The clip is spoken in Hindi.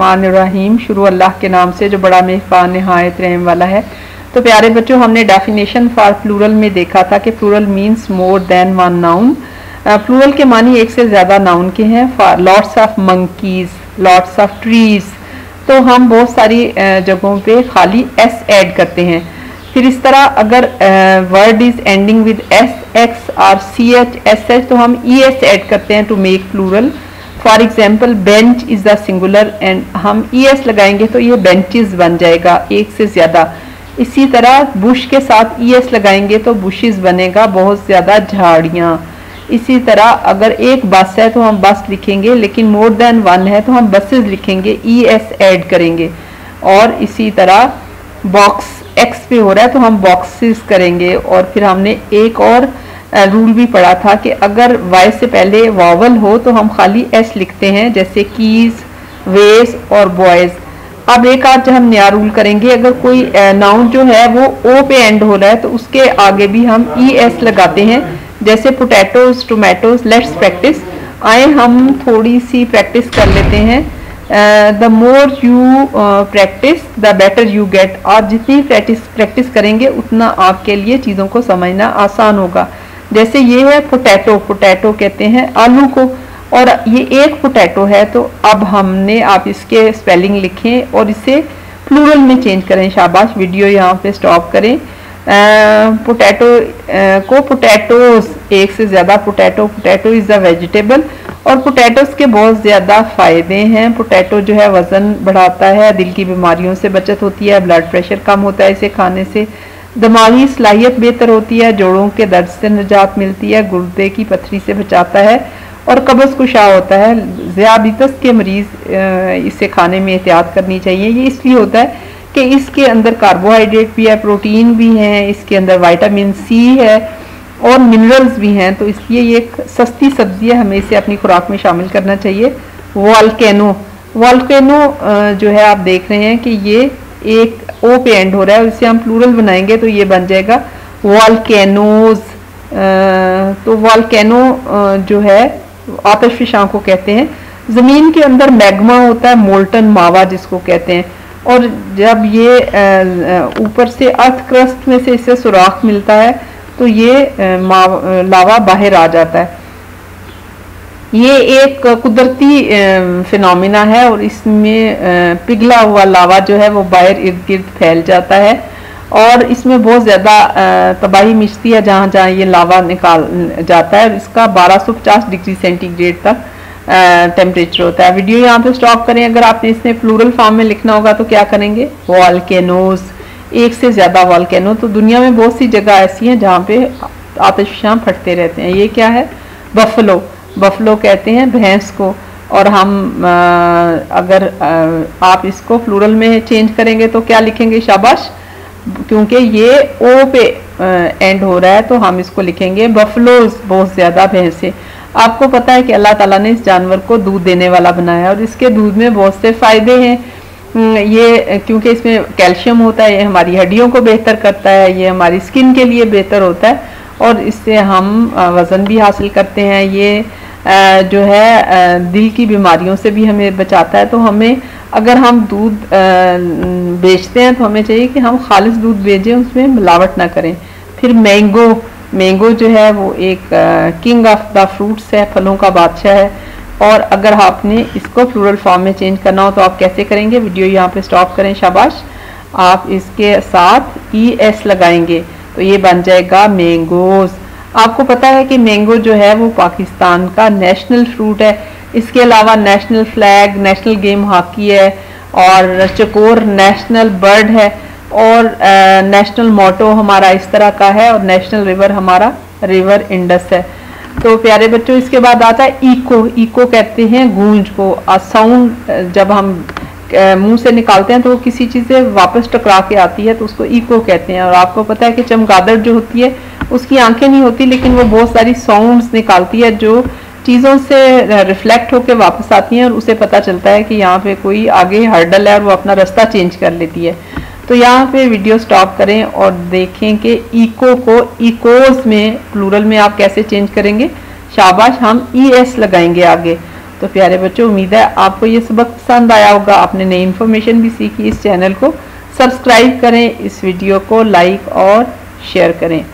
रहीम शुरू अल्लाह के नाम से, जो बड़ा मेहरबान, नहायत रहम वाला है। तो प्यारे बच्चों, हमने डेफिनेशन फॉर प्लूरल में देखा था कि plural means more than one noun plural के मानी एक से ज़्यादा नाउन के हैं। Lots of monkeys lots of trees तो हम बहुत सारी जगहों पे खाली एस ऐड करते हैं। फिर इस तरह अगर word is ending with S X R C H S H तो हम ई एस ऐड करते हैं to make plural for example bench is the singular and हम ई एस लगाएँगे तो ये बेंचेस बन जाएगा, एक से ज़्यादा। इसी तरह बुश के साथ ई एस लगाएँगे तो बुशेस बनेगा, बहुत ज़्यादा झाड़ियाँ। इसी तरह अगर एक बस है तो हम बस लिखेंगे, लेकिन मोर देन वन है तो हम बसेस लिखेंगे ई एस ऐड करेंगे। और इसी तरह बॉक्स एक्स पे हो रहा है तो हम बॉक्सेस करेंगे, और फिर हमने एक और रूल भी पढ़ा था कि अगर वाई से पहले वावल हो तो हम खाली एस लिखते हैं, जैसे कीज वेस और बॉयज़ अब एक आज हम नया रूल करेंगे, अगर कोई नाउन जो है वो ओ पे एंड हो रहा है तो उसके आगे भी हम ई e एस लगाते हैं, जैसे पोटैटोज टोमेटोज लेट्स प्रैक्टिस आए, हम थोड़ी सी प्रैक्टिस कर लेते हैं. The more you practice the better you get आप जितनी प्रैक्टिस प्रैक्टिस करेंगे, उतना आपके लिए चीज़ों को समझना आसान होगा. जैसे ये है पोटैटो पोटैटो कहते हैं, आलू को। और ये एक पोटैटो है तो अब हमने आप इसके स्पेलिंग लिखें और इसे प्लूरल में चेंज करें। शाबाश वीडियो यहाँ पे स्टॉप करें। पोटैटो को पोटैटोज एक से ज़्यादा potato potato is a vegetable और पोटैटोज के बहुत ज़्यादा फ़ायदे हैं। पोटैटो जो है, वज़न बढ़ाता है, दिल की बीमारियों से बचत होती है ब्लड प्रेशर कम होता है इसे खाने से। दिमागी सलाहियत बेहतर होती है, जोड़ों के दर्द से निजात मिलती है, गुर्दे की पथरी से बचाता है और कब्ज़ कुशा होता है। ज़्याबितस के मरीज़ इसे खाने में एहतियात करनी चाहिए। ये इसलिए होता है कि इसके अंदर कार्बोहाइड्रेट भी है प्रोटीन भी हैं, इसके अंदर वाइटामिन सी है और मिनरल्स भी हैं। तो इसलिए ये एक सस्ती सब्ज़ी है, हमें इसे अपनी खुराक में शामिल करना चाहिए। वॉल्केनो वॉल्केनो जो है आप देख रहे हैं कि ये एक ओ पे एंड हो रहा है इसे हम प्लूरल बनाएँगे तो ये बन जाएगा वॉल्केनोज तो वॉल्केनो जो है आतशफिशां को कहते हैं। ज़मीन के अंदर मैग्मा होता है मोल्टन मावा जिसको कहते हैं। और जब ये ऊपर से अर्थ क्रस्ट में से इसे सुराख मिलता है तो ये लावा बाहर आ जाता है। ये एक कुदरती फिनोमिना है और इसमें पिघला हुआ लावा जो है वो बाहर इर्द गिर्द फैल जाता है और इसमें बहुत ज़्यादा तबाही मिचती है जहाँ जहाँ ये लावा निकाल, जाता है और इसका 1250 डिग्री सेंटीग्रेड तक टेम्परेचर होता है। वीडियो यहाँ पे स्टॉप करें। अगर आपने इसमें प्लूरल फॉर्म में लिखना होगा तो क्या करेंगे? वॉलकेनोज एक से ज़्यादा वॉलकेनो तो दुनिया में बहुत सी जगह ऐसी हैं जहाँ पे आतिशां फटते रहते हैं। ये क्या है? बफलो बफलो कहते हैं, भैंस को। और हम अगर आप इसको फ्लूरल में चेंज करेंगे तो क्या लिखेंगे? शाबाश। क्योंकि ये ओ पे एंड हो रहा है तो हम इसको लिखेंगे बफलोज बहुत ज़्यादा भैंसे। आपको पता है कि अल्लाह ताला ने इस जानवर को दूध देने वाला बनाया और इसके दूध में बहुत से फ़ायदे हैं। ये, क्योंकि इसमें कैल्शियम होता है, ये हमारी हड्डियों को बेहतर करता है, ये हमारी स्किन के लिए बेहतर होता है, और इससे हम वज़न भी हासिल करते हैं। ये जो है दिल की बीमारियों से भी हमें बचाता है। तो हमें, अगर हम दूध बेचते हैं तो हमें चाहिए कि हम खालिश दूध बेचें, उसमें मिलावट ना करें। फिर मैंगो मैंगो जो है, वो एक किंग ऑफ़ द फ्रूट्स है, फलों का बादशाह है। और अगर आपने इसको फ्लोरल फॉर्म में चेंज करना हो तो आप कैसे करेंगे? वीडियो यहाँ पे स्टॉप करें, शाबाश। आप इसके साथ ई e एस लगाएँगे तो ये बन जाएगा मैंगोज़ आपको पता है कि मैंगो जो है वो पाकिस्तान का नेशनल फ्रूट है। इसके अलावा national flag national game hockey है और चकोर नेशनल बर्ड है और आ, नेशनल मोटो हमारा इस तरह का है और नेशनल रिवर हमारा रिवर इंडस है। तो प्यारे बच्चों इसके बाद आता है इको इको कहते हैं गूंज को। साउंड जब हम मुँह से निकालते हैं तो वो किसी चीज़ से वापस टकरा के आती है तो उसको इको कहते हैं। और आपको पता है कि चमगादड़ जो होती है, उसकी आँखें नहीं होती, लेकिन वो बहुत सारी साउंड्स निकालती है जो चीज़ों से रिफ्लेक्ट होकर वापस आती हैं और उसे पता चलता है कि यहाँ पे कोई आगे हर्डल है और वो अपना रास्ता चेंज कर लेती है। तो यहाँ पे वीडियो स्टॉप करें और देखें कि इको को इकोज में प्लूरल में आप कैसे चेंज करेंगे। शाबाश, हम ई एस लगाएँगे आगे। तो प्यारे बच्चों, उम्मीद है आपको ये सबक पसंद आया होगा। आपने नई इन्फॉर्मेशन भी सीखी इस चैनल को। सब्सक्राइब करें इस वीडियो को लाइक और शेयर करें।